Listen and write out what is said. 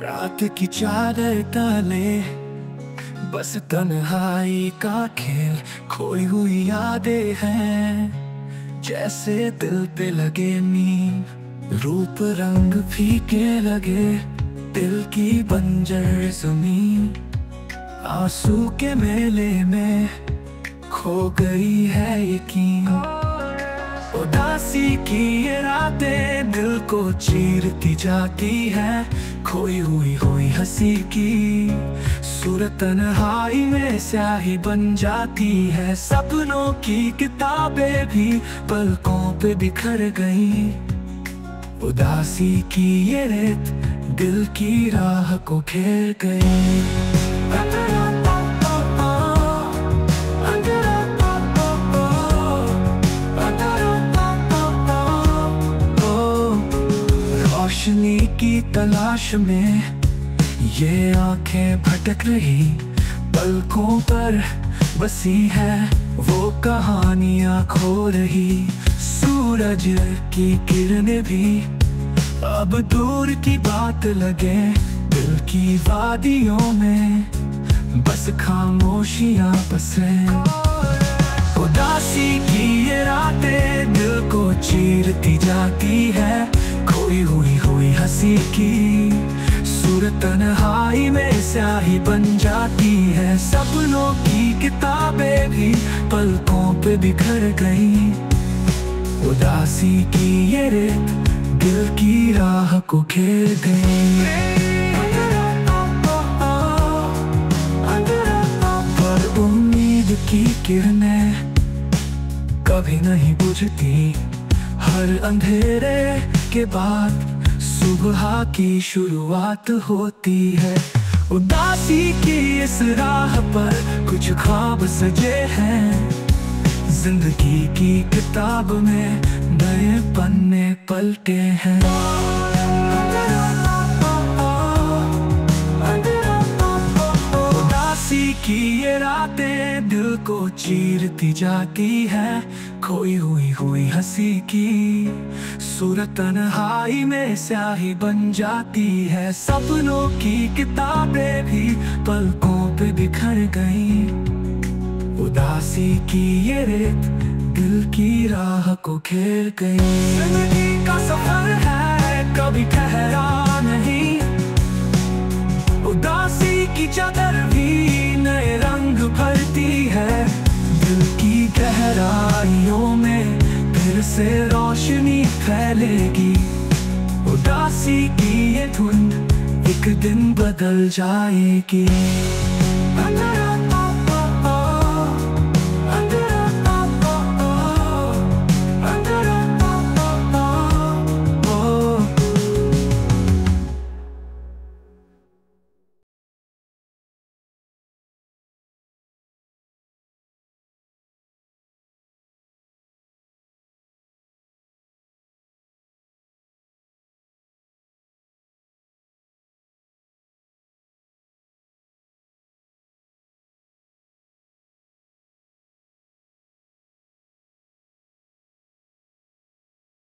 रात की चादर डाले, बस तन्हाई का खेल, खोई हुई यादें हैं। जैसे दिल पे लगे नींद, रूप रंग फीके लगे, दिल की बंजर ज़मीन। आँसू के मेले में खो गई है यकीन। उदासी की ये रातें दिल को चीरती जाती है। खोई हुई हुई हँसी की सूरत तन्हाई में स्याही बन जाती है। सपनों की किताबें भी पलकों पे बिखर गई। उदासी की ये रेत दिल की राह को घेर गई। की तलाश में ये आँखें भटक रही, पलकों पर बसी है वो कहानियाँ खो रही। सूरज की किरणें भी अब दूर की बात लगे, दिल की वादियों में बस खामोशियाँ बसे उदासी की ये रातें दिल को चीरती जाती है खोई हुई हुई हँसी की। सूरत तन्हाई में स्याही बन जाती है। सपनों की किताबें भी पलकों पे बिखर गई। उदासी की ये रेत दिल की राह को घेर गई। पर उम्मीद की किरणें कभी नहीं बुझती। हर अंधेरे के बाद सुबह की शुरुआत होती है। उदासी की इस राह पर कुछ ख्वाब सजे हैं। ज़िंदगी की किताब में नए पन्ने पलटे हैं। चीरती जाती है, खोई हुई हुई हँसी की। सूरत तन्हाई में स्याही बन जाती है, सपनों की किताबें भी पलकों पे बिखर गई। उदासी की ये रेत दिल की राह को घेर गई। ज़िंदगी का सफ़र है, कभी ठहरा नहीं। उदासी की चादर फैलेगी। उदासी की ये धुंध एक दिन बदल जाएगी।